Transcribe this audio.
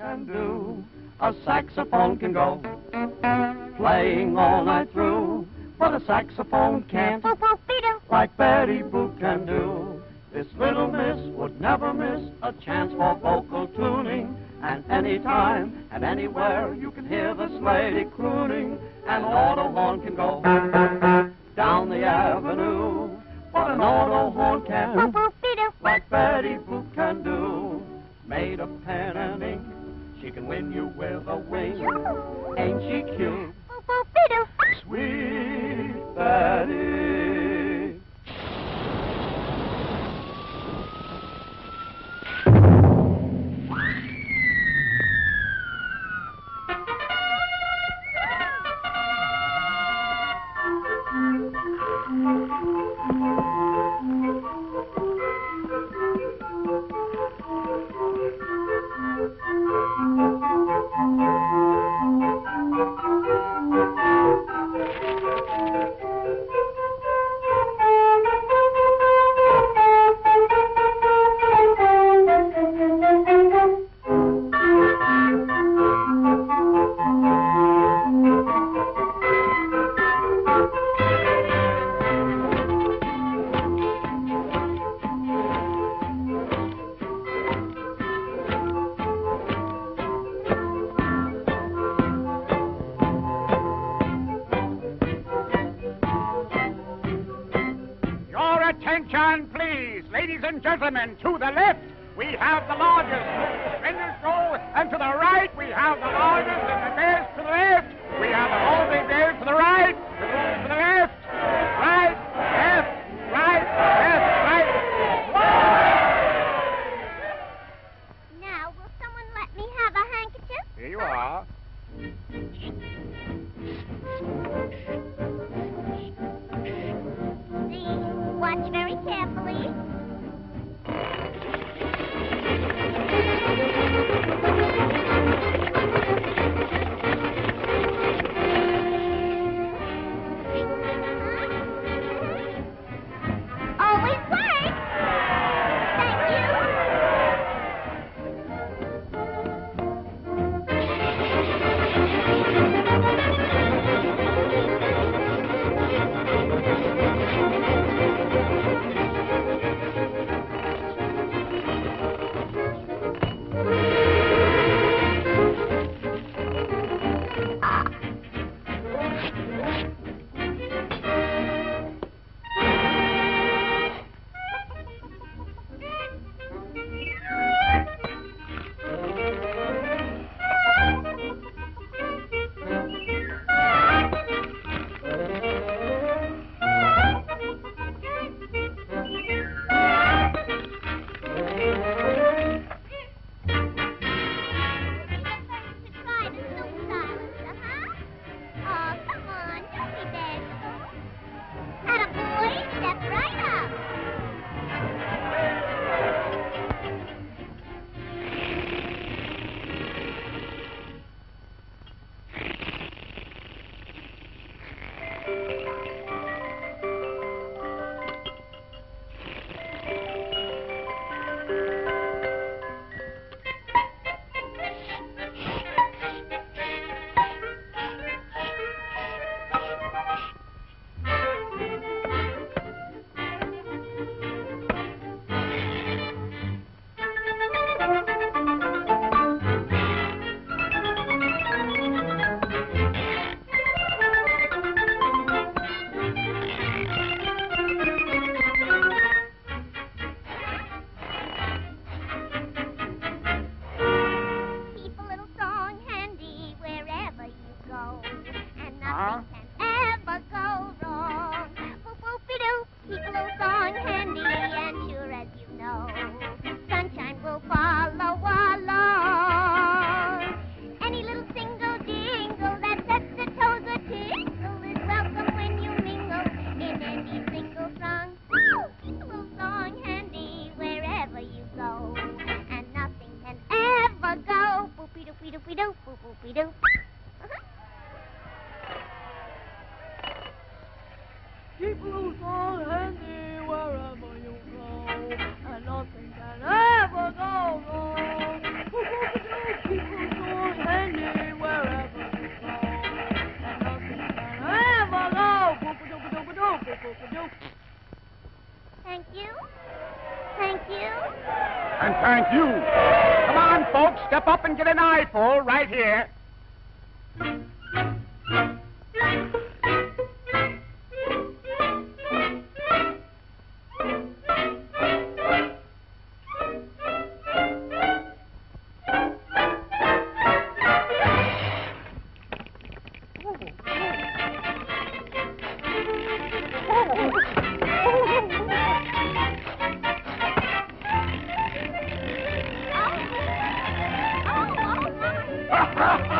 can do, a saxophone can go, playing all night through. But a saxophone can't, oh, like Betty Boop can do. This little miss would never miss a chance for vocal tuning. And anytime and anywhere you can hear this lady crooning. An auto horn can go down the avenue. But an auto horn can, oh, like Betty win you with a wink. Ain't she ladies and gentlemen. To the left, we have the largest spindle roll, and to the right, we have the largest and the best to the left. We have the holding there to the right, to the left, right, left, right, left, right. Now, will someone let me have a handkerchief? Here you are. See, watch thank you. You do? Handy wherever you go, and nothing can ever go wrong. Handy wherever you go, and nothing can ever go. Thank you. Thank you. And thank you. Come on, folks, step up and get an eyeful right here. Oh, oh, oh,